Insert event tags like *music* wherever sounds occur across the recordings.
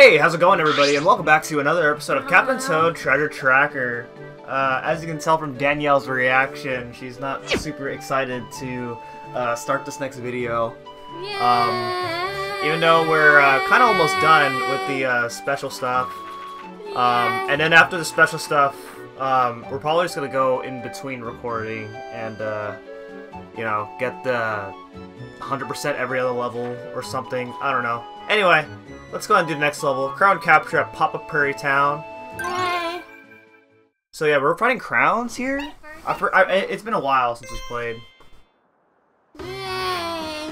Hey, how's it going, everybody? And welcome back to another episode of Captain Toad Treasure Tracker. Uh, as you can tell from Danielle's reaction, she's not super excited to uh, start this next video. Um, even though we're uh, kind of almost done with the uh, special stuff. Um, and then after the special stuff, um, we're probably just gonna go in between recording and, uh, you know, get the 100% every other level or something. I don't know. Anyway, let's go ahead and do the next level. Crown capture at Pop-Up Prairie Town. Yay! So yeah, we're fighting crowns here. I, for- I, it's been a while since we played. Yay!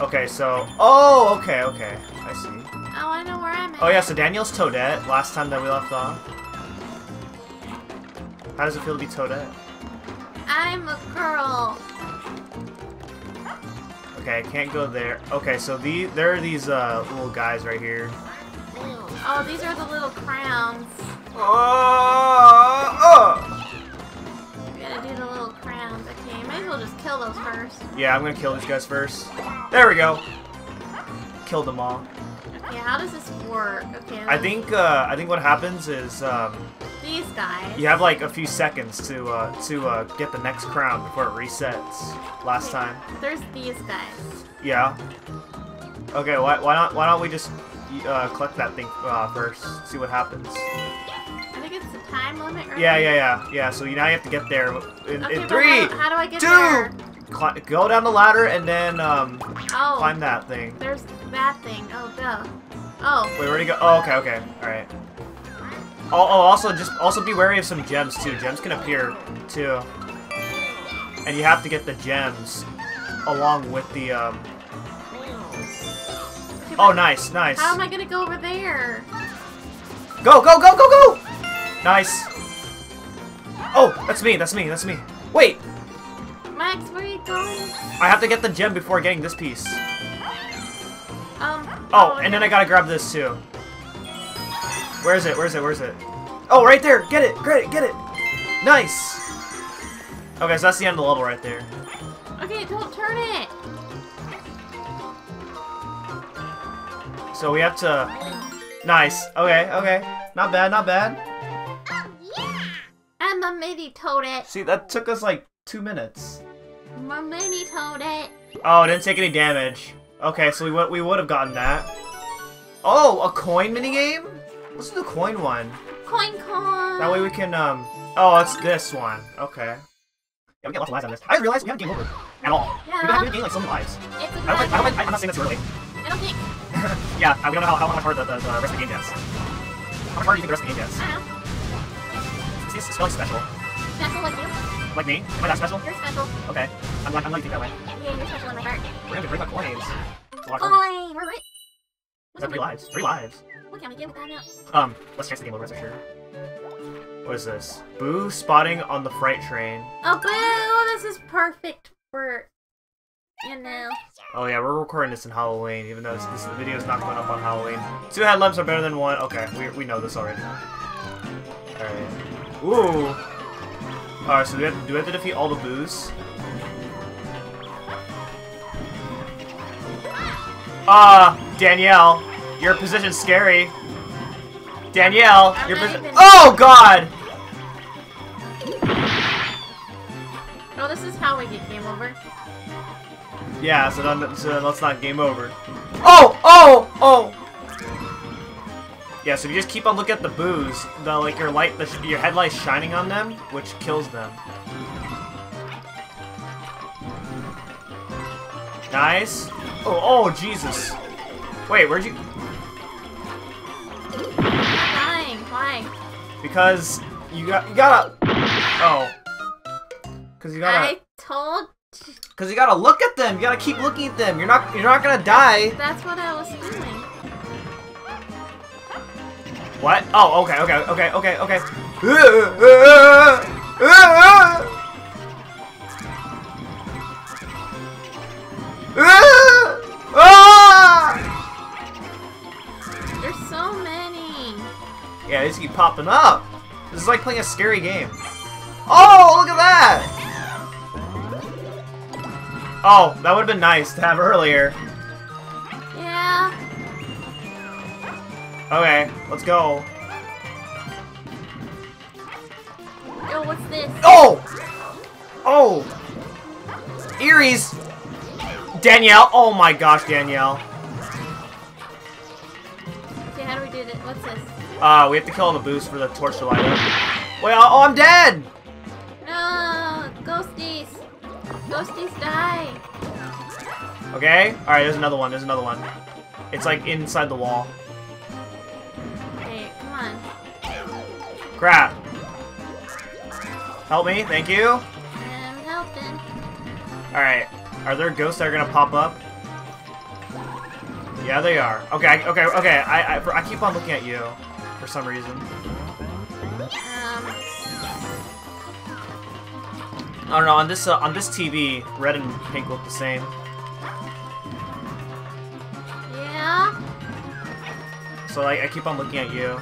Okay, so oh, okay, okay, I see. Oh, I know where I'm at. Oh yeah, so Danielle's Toadette. Last time that we left off. How does it feel to be Toadette? I'm a girl. Okay, I can't go there. Okay, so the there are these uh, little guys right here. Oh, these are the little crowns. Oh, oh! We gotta do the little crowns. Okay, might as well just kill those first. Yeah, I'm gonna kill these guys first. There we go. Killed them all. Okay, how does this work? Okay, I think uh, I think what happens is um, these guys. you have like a few seconds to uh, to uh, get the next crown before it resets. Last Okay, time. There's these guys. Yeah. Okay, why, why not why don't we just uh, collect that thing uh, first? See what happens. I think it's the time limit. Right? Yeah, yeah, yeah, yeah. So you now you have to get there in, Okay, in three, How, how do I get two, there? go down the ladder and then um, Oh, climb that thing. there's that thing. Oh, duh. Oh, Wait, where do you go? Oh, okay, okay, all right. Oh, oh, also just also be wary of some gems too. Gems can appear too, and you have to get the gems along with the um. okay, Oh, nice, nice. How am I gonna go over there? Go, go, go, go, go! Nice. Oh, that's me. That's me. That's me. Wait, Max, where are you going? I have to get the gem before getting this piece. Um. Oh, and then I gotta grab this too. Where is it? Where is it? Where is it? Oh, right there! Get it! Get it! Get it! Nice! Okay, so that's the end of the level right there. Okay, don't turn it. So we have to... Nice. Okay, okay. Not bad, not bad. Oh, I'm a mini toadette. See, that took us like two minutes. I'm a mini toadette. Oh, didn't take any damage. Okay, so we we would have gotten that. Oh, a coin minigame? Let's do the coin one. Coin coin. That way we can, um... Oh, it's this one. Okay. Yeah, we get lots of lives on this. I realized we haven't game over at all. Yeah. We've been gained like so many lives. It's a I don't think, I don't dragon. I'm not saying that's early. I don't think. *laughs* yeah, uh, we don't know how, how much hard the, the, the rest of the game gets. How much harder do you think the rest of the game gets? I don't know. See, it's spelling special. Special like you. Like me? Am I that special? You're special. Okay. I'm glad, I'm glad you think that way. Yeah, you're special in my heart. We're gonna bring back coins. It's a lot of fun. Coin. We're right. That three lives? Three lives. What can we do with? Um, let's chance the game over, that's for sure. What is this? Boo spotting on the Fright Train. Oh, boo! This is perfect for, you know. Oh yeah, we're recording this in Halloween, even though this, this video is not going up on Halloween. Two headlamps are better than one. Okay, we, we know this already. Alright. Ooh! Alright, so do we, have, do we have to defeat all the boos? Ah, Danielle, your position's scary. Danielle, I'm your position. Oh God! Oh, this is how we get game over. Yeah, so then, so then let's not game over. Oh! Oh! Oh! Yeah, so if you just keep on looking at the boos, the like your light, the, your headlight's shining on them, which kills them. Nice. Oh, oh, Jesus. Wait, where'd you? Dying. Why? Because you got, you gotta. Oh. Because you gotta, I told. because you gotta look at them. You gotta keep looking at them. You're not, you're not gonna die. That's what I was doing. What? Oh, okay, okay, okay, okay, okay. There's *laughs* Yeah, these keep popping up. This is like playing a scary game. Oh, look at that! Oh, that would have been nice to have earlier. Yeah. Okay, let's go. Yo, what's this? Oh! Oh! Eeries! Danielle! Oh my gosh, Danielle. Uh, we have to kill all the boost for the torch to light up. Wait, oh, I'm dead! No! Ghosties! Ghosties die! Okay, alright, there's another one, there's another one. It's like inside the wall. Okay, come on. Crap. Help me, thank you. I'm helping. Alright, are there ghosts that are gonna pop up? Yeah, they are. Okay, okay, okay, I, I, I keep on looking at you for some reason. Um, I don't know, on this, uh, on this TV, red and pink look the same. yeah. So like, I keep on looking at you.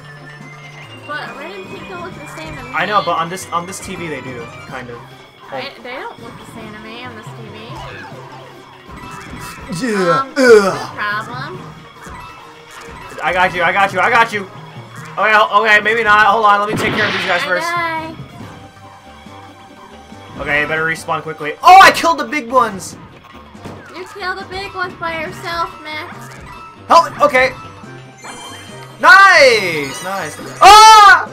But red and pink don't look the same to me. I know, but on this on this TV they do, kind of. I, they don't look the same to me on this TV. Yeah. Um, no problem. I got you. I got you. I got you. Okay. Okay. Maybe not. Hold on. Let me take care of these guys first. die. Okay. Better respawn quickly. Oh, I killed the big ones. You killed the big ones by yourself, Max. Help. Okay. Nice. Nice. Ah.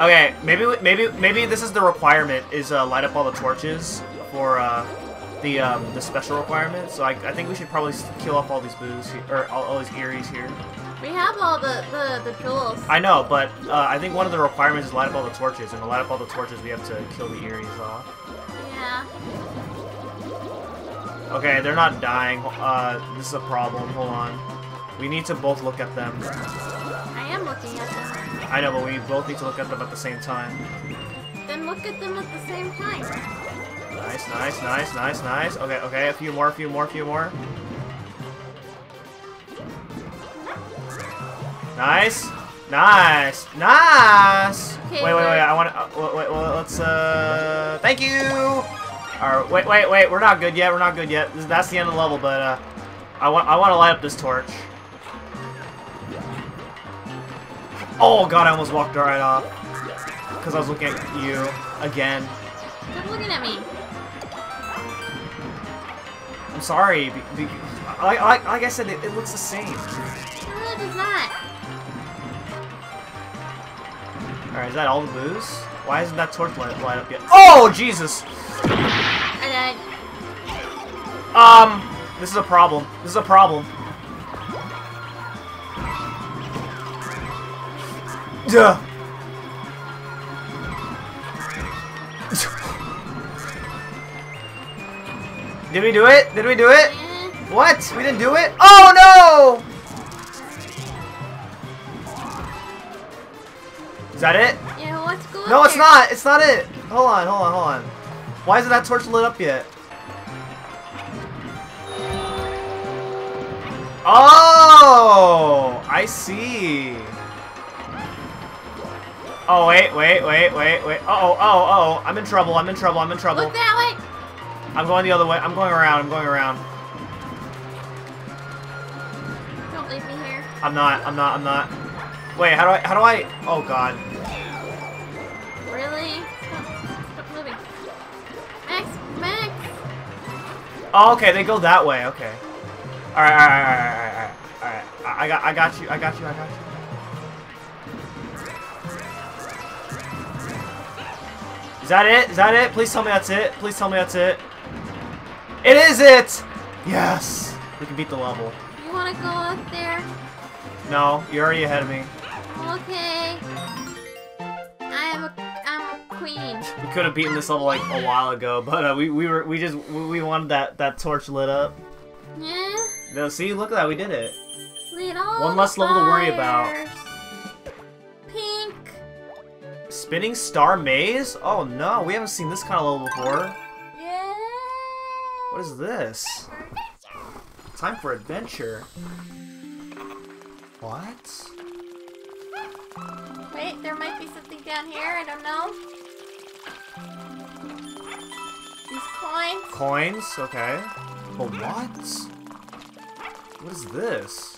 Okay. Maybe. Maybe. Maybe this is the requirement. Is uh, light up all the torches for uh, the um, the special requirement. So I, I think we should probably kill off all these boos or all, all these eeries here. We have all the, the, the jewels. I know, but uh, I think one of the requirements is light up all the torches, and to light up all the torches, we have to kill the Eeries off. Yeah. Okay, they're not dying. Uh, this is a problem. Hold on. We need to both look at them. I am looking at them. I know, but we both need to look at them at the same time. Then look at them at the same time. Nice, nice, nice, nice, nice. Okay, okay, a few more, a few more, a few more. Nice. Nice. Nice. Okay, wait, wait, wait. I want to. Uh, wait, wait, let's. Uh, thank you. All right. Wait, wait, wait. We're not good yet. We're not good yet. That's the end of the level, but uh, I want. I want to light up this torch. Oh God! I almost walked right off because I was looking at you again. Quit looking at me. I'm sorry. Be, be, like, like, like I said, it, it looks the same. It really does not. Alright, is that all the boos? Why isn't that torch light, light up yet? Oh, Jesus! I died. Um, this is a problem. This is a problem. Duh. Did we do it? Did we do it? What? We didn't do it? Oh no! Is that it? Yeah, let's go No, it's there. not. It's not it. Hold on, hold on, hold on. Why isn't that torch lit up yet? Oh, I see. Oh, wait, wait, wait, wait, wait. Uh oh, oh, oh. I'm in trouble. I'm in trouble. I'm in trouble. Look that way. I'm going the other way. I'm going around. I'm going around. Don't leave me here. I'm not. I'm not. I'm not. Wait, how do I? How do I? Oh God. Really? Stop, stop moving. Max, Max. Oh, okay. They go that way. Okay. All right. All right. All right. All right. All right. All right. I I got. I got you. I got you. I got you. Is that it? Is that it? Please tell me that's it. Please tell me that's it. It is it. Yes. We can beat the level. You wanna go up there? No, you're already ahead of me. Okay. I am a, I'm a queen. We could have beaten this level like a while ago, but uh, we we were we just we, wanted that that torch lit up. Yeah. No, see, look at that, we did it. Lead all One less level to worry about. Pink. Spinning Starmaze? Oh no, we haven't seen this kind of level before. Yeah. What is this? Time for adventure. What? Wait, there might be something down here. I don't know. These coins. Coins? Okay. But what? What is this?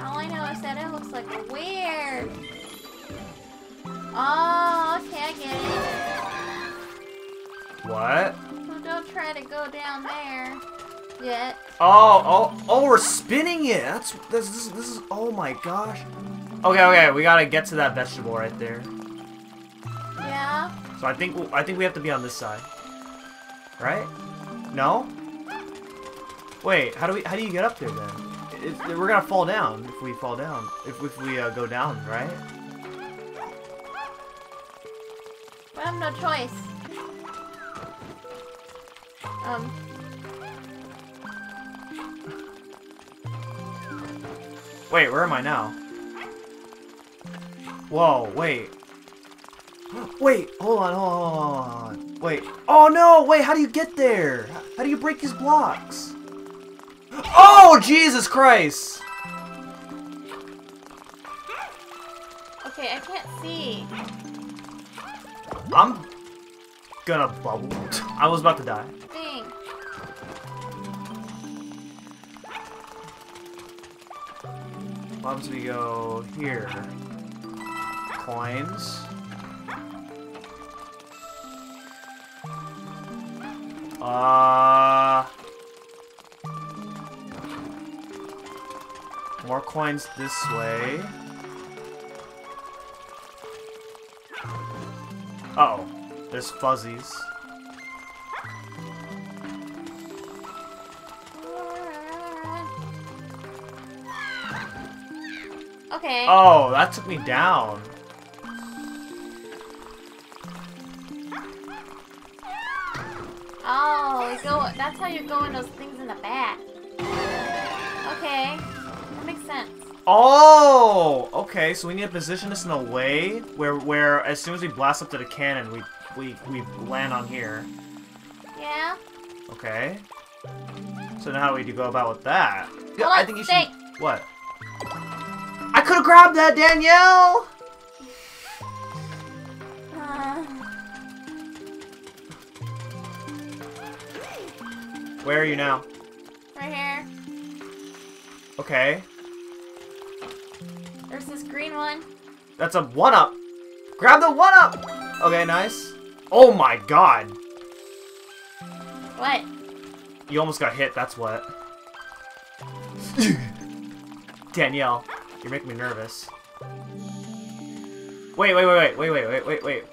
All I know is that it looks like weird. Oh, okay, I get it. What? So don't try to go down there yet. Oh, oh, oh, we're spinning it. That's this, this, this is. Oh my gosh. Okay, okay, we gotta get to that vegetable right there. Yeah. So I think I think we have to be on this side, right? No. Wait, how do we? How do you get up there then? It, it- we're gonna fall down if we fall down. If if we uh, go down, right? We have no choice. Um. Wait, where am I now? Whoa, wait. Wait, hold on, hold on, hold on. Wait. Oh no, wait, how do you get there? How do you break these blocks? Oh, Jesus Christ! Okay, I can't see. I'm gonna bubble. I was about to die. Dang. What happens if we go here? Coins. Uh... More coins this way. Uh oh There's fuzzies. Okay. Oh, that took me down. Oh, go. That's how you go in those things in the back. Okay, that makes sense. Oh, okay. So we need to position this in a way where, where as soon as we blast up to the cannon, we we we land on here. Yeah. Okay. So now how do we go about with that? Hold I think you should. What? I could have grabbed that, Danielle. Where are you now? right here. Okay. There's this green one. That's a one up. Grab the one up. Okay, nice. Oh my god. What? You almost got hit, that's what. *laughs* Danielle, you're making me nervous. Wait, wait, wait, wait, wait, wait, wait, wait, wait.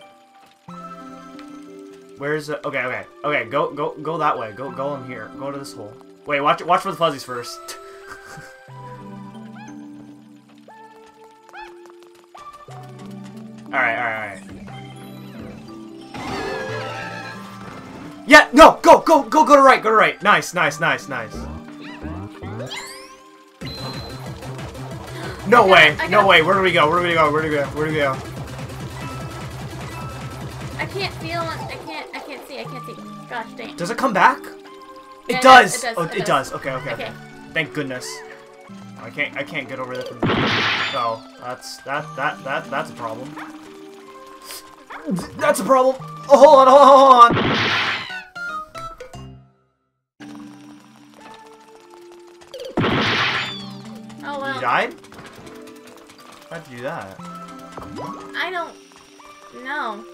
Where's the... Okay, okay, okay, go, go, go that way. Go, go in here. Go to this hole. Wait, watch, watch for the fuzzies first. *laughs* alright, alright, alright. Yeah, no, go, go, go, go to right, go to right. Nice, nice, nice, nice. No way, it, no way. Where do we go? Where do we go? Where do we go? Where do we go? I can't feel it. I can't. See. I can't see. Gosh dang. Does it come back? It Yeah, does. it does, Oh, it it does. does. Okay, okay, okay. Okay. Thank goodness. I can't. I can't get over there. Oh, that's that. That. That. That's a problem. That's a problem. Oh, hold on. Hold on. Hold on. Oh well. You died? How'd you do that? I don't know.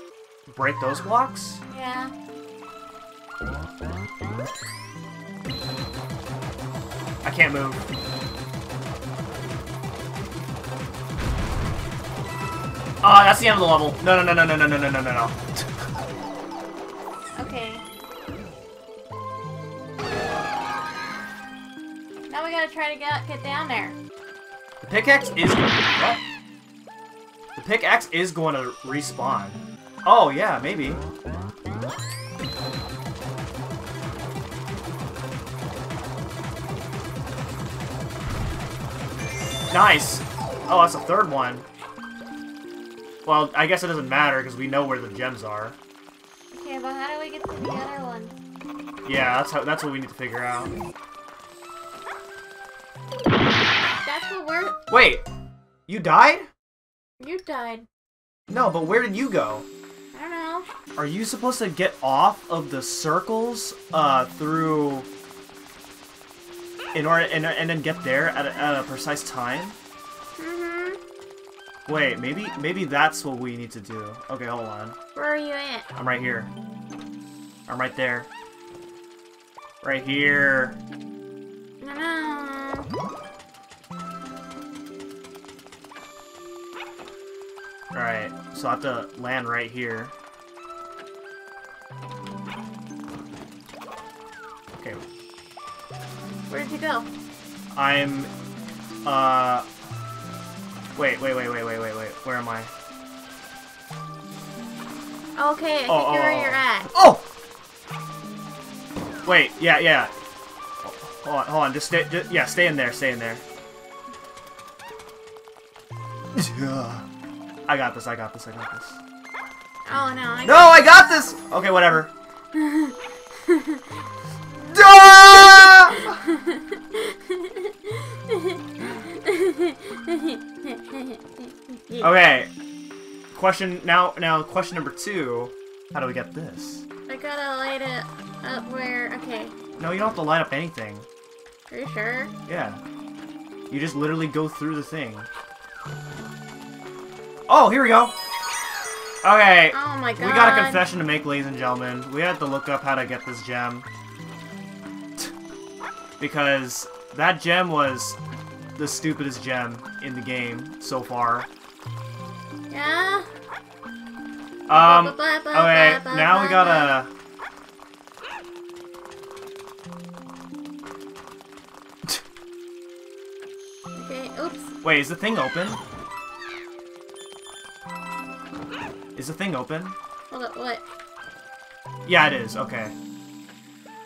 Break those blocks? Yeah. I can't move. Ah, that's the end of the level. No, no, no, no, no, no, no, no, no, no. Okay. Now we gotta try to get get down there. The pickaxe is what? The pickaxe is going to respawn. Oh yeah, maybe. Nice. Oh, that's a third one. Well, I guess it doesn't matter because we know where the gems are. Okay, but how do we get to the other one? Yeah, that's how. That's what we need to figure out. That's what we're. Wait, you died? You died. No, but where did you go? I don't know. Are you supposed to get off of the circles uh, through in order and, and then get there at a, at a precise time? Mm-hmm. Wait, maybe maybe that's what we need to do. Okay, hold on. Where are you at? I'm right here. I'm right there. Right here. No, no. Alright, so I have to land right here. Where'd you go? I'm, uh, wait, wait, wait, wait, wait, wait, wait, where am I? Okay, I think Oh, you're oh, where oh. you're at. Oh! Wait, yeah, yeah. Hold on, hold on, just stay, just, yeah, stay in there, stay in there. I got this, I got this, I got this. Oh no, I No, I got this! Okay, whatever. *laughs* *laughs* Okay. Question now now question number two. How do we get this? I gotta light it up where. Okay, No, you don't have to light up anything. are you sure? Yeah. You just literally go through the thing. Oh, here we go. Okay. Oh my god. We got a confession to make, ladies and gentlemen. We had to look up how to get this gem. *laughs* because that gem was the stupidest gem in the game so far. Yeah. Um, okay, now we gotta... Okay. Oops. Wait, is the thing open? Is the thing open? Hold up. What? Yeah, it is. Okay.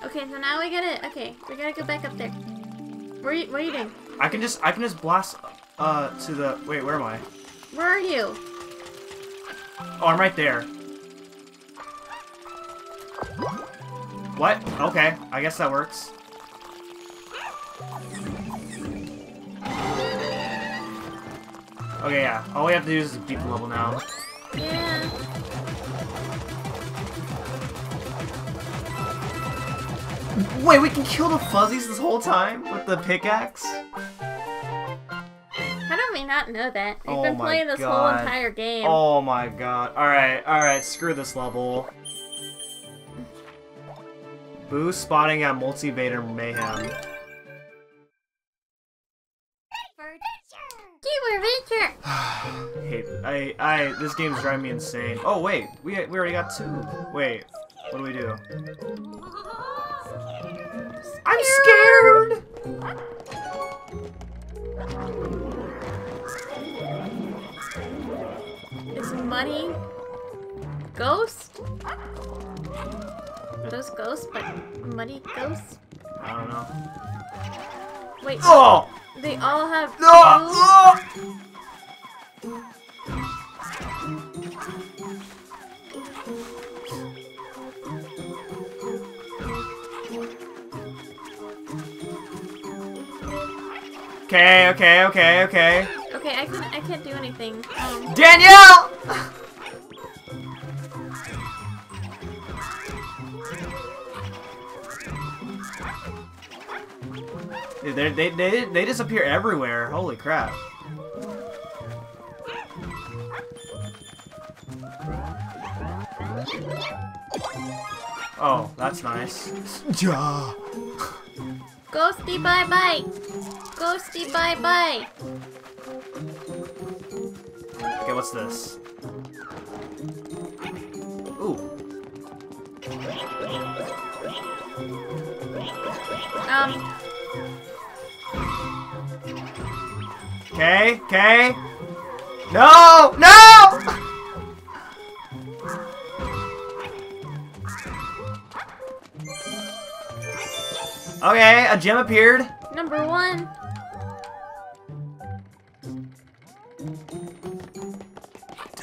Okay, so now we gotta. Okay, we gotta go back up there. Where you, what are you doing? I can just I can just blast uh to the wait, where am I? Where are you? Oh, I'm right there. What? Okay, I guess that works. Okay, yeah. All we have to do is beat the level now. Yeah. Wait, we can kill the fuzzies this whole time with the pickaxe? Not know that? We've Oh been playing this whole entire game. Oh my god. Alright, alright, screw this level. Boo spotting at Multi-Vator Mayhem. Keyword adventure. *sighs* hate I I this game's driving me insane. Oh wait, we we already got two. Wait, what do we do? I'm scared. Is money ghost? Are those ghosts, but money ghosts? I don't know. Wait, Oh they all have no! Oh! Okay, okay, okay, okay. Okay, I can't. I can't do anything. Um, Danielle! Dude, they, they, they, they disappear everywhere. Holy crap. Oh, that's nice. Yeah. ghosty, bye bye. Ghosty, bye bye. Okay, what's this? Ooh. Um, Okay, okay. No! No! Okay, a gem appeared. number one.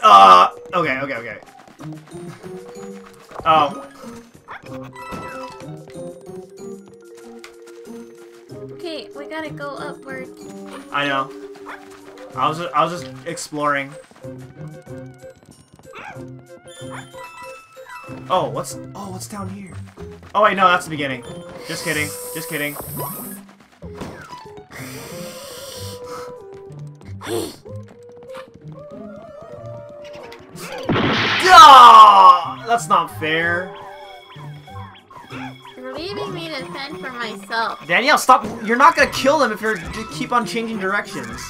Uh, okay, okay, okay. Oh, Okay, we gotta go upward. I know. I was just, I was just exploring. Oh, what's oh what's down here? Oh wait, no, that's the beginning. Just kidding. Just kidding. Ah, that's not fair. You're leaving me to fend for myself. Danielle, stop! You're not gonna kill them if you keep on changing directions.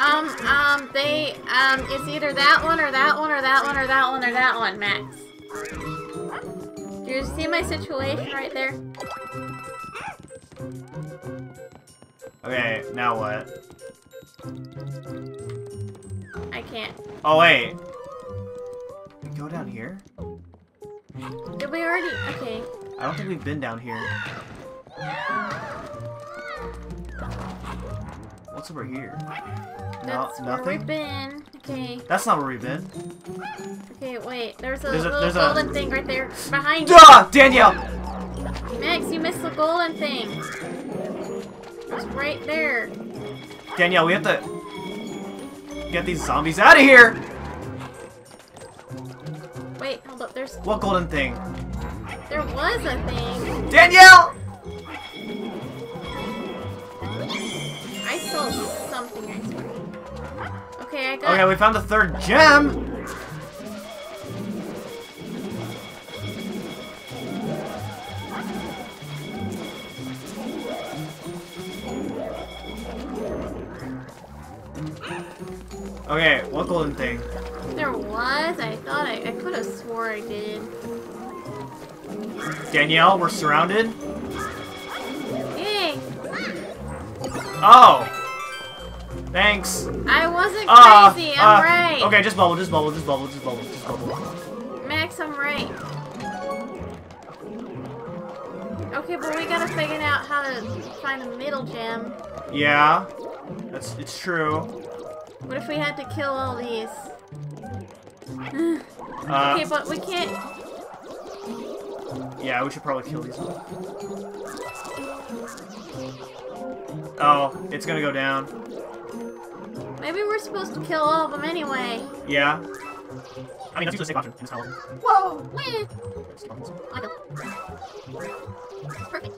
Um, um, they, um, it's either that one or that one or that one or that one or that one, Max. Do you see my situation right there? Okay, now what? I can't. Oh, wait. We go down here? Did we already? Okay. I don't think we've been down here. *gasps* What's over here? No, That's where nothing? we've been. Okay. That's not where we've been. Okay, wait. There's a There's a- little there's a- golden thing right there behind you. Ah, Danielle! Max, you missed the golden thing. It's right there. Danielle, we have to get these zombies out of here! Wait, hold up. There's What golden thing? there was a thing. Danielle! Okay, I got. Okay, we found the third gem! Okay, what golden thing? There was. I thought I. I could have swore I did. Danielle, we're surrounded. Yay! Oh! Thanks. I wasn't Uh, crazy. uh, I'm right. Okay, just bubble, just bubble, just bubble, just bubble, just bubble. Max, I'm right. Okay, but we gotta figure out how to find a middle gem. Yeah, that's it's true. What if we had to kill all these? *sighs* Uh, okay, but we can't. yeah, we should probably kill these. Oh, it's gonna go down. Maybe we're supposed to kill all of them anyway. Yeah. I mean, that's a safe option. Just help. Whoa! Win! Perfect.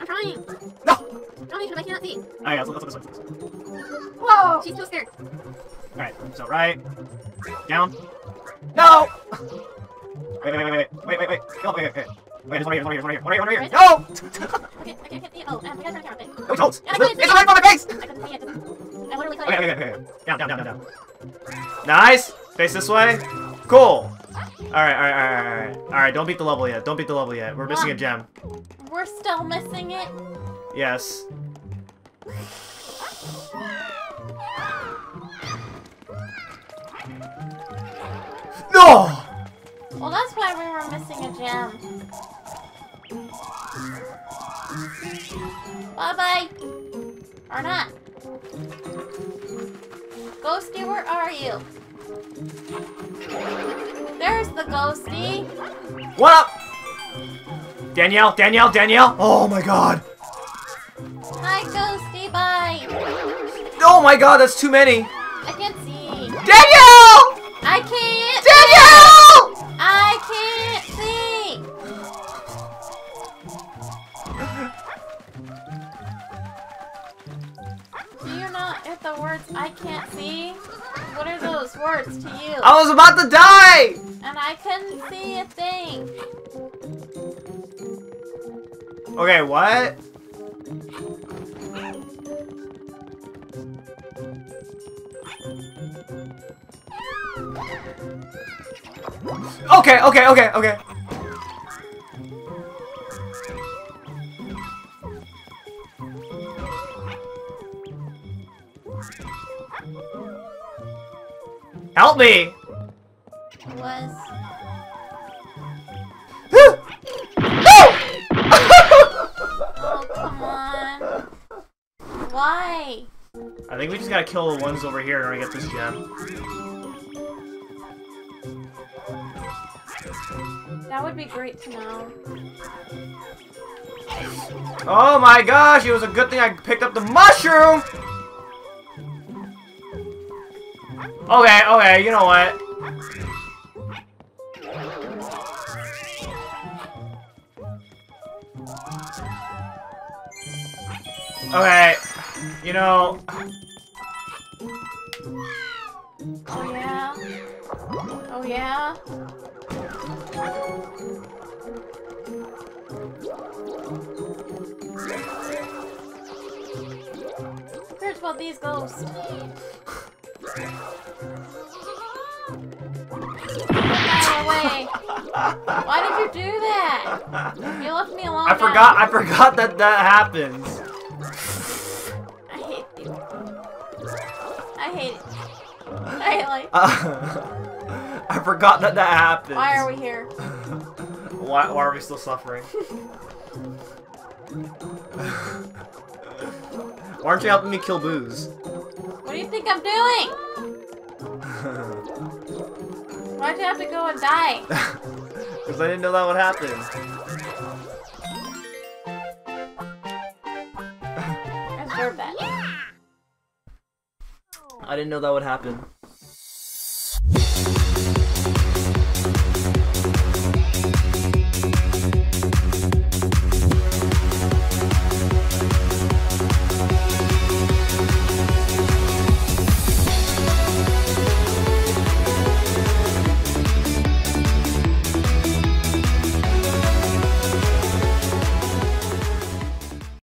I'm trying. No! Me because I cannot see. Oh yeah, let's, go this way. Whoa! She's too scared. Alright, so right. Down. No! Wait, wait, wait, wait, wait, wait, wait, wait, wait, wait, wait. Wait, there's one here, there's one here, one here, one here, one here. No! Okay, I can't see it. Oh, um, we gotta turn the camera thing. No, don't! Yeah, I It's right of my face! I couldn't see it. I literally Okay, couldn't. okay, okay, okay. Down, down, down, down, down. Nice! Face this way. Cool! Alright, alright, alright, alright. Alright, don't beat the level yet. Don't beat the level yet. We're missing a gem. We're still missing it. Yes. No! Well, that's why we were missing a gem. Bye bye. Or not. Ghosty, where are you? There's the ghosty. What up? Danielle, Danielle, Danielle! Oh my god! Hi, ghosty. Bye. Oh my god, that's too many! I can't see. Danielle! I can't. I can't see. Do you not get the words I can't see? What are those words to you? I was about to die! And I couldn't see a thing. Okay, what? Okay, okay, okay, okay. Help me! Was no! *laughs* oh come on. Why? I think we just gotta kill the ones over here in order to get this gem. Would be great to know. Oh my gosh, it was a good thing I picked up the mushroom! Okay, okay, you know what? Okay, you know, Oh yeah. Oh yeah. About these ghosts. Away. Why did you do that? You left me alone. I forgot. I forgot that that happens. I hate you. I hate it. I hate life. Uh, *laughs* I forgot that that happens. Why are we here? *laughs* Why, why are we still suffering? *laughs* why aren't you helping me kill boos? What do you think I'm doing? *laughs* Why'd you have to go and die? *laughs* Because I didn't know that would happen. I deserve that. Yeah! I didn't know that would happen.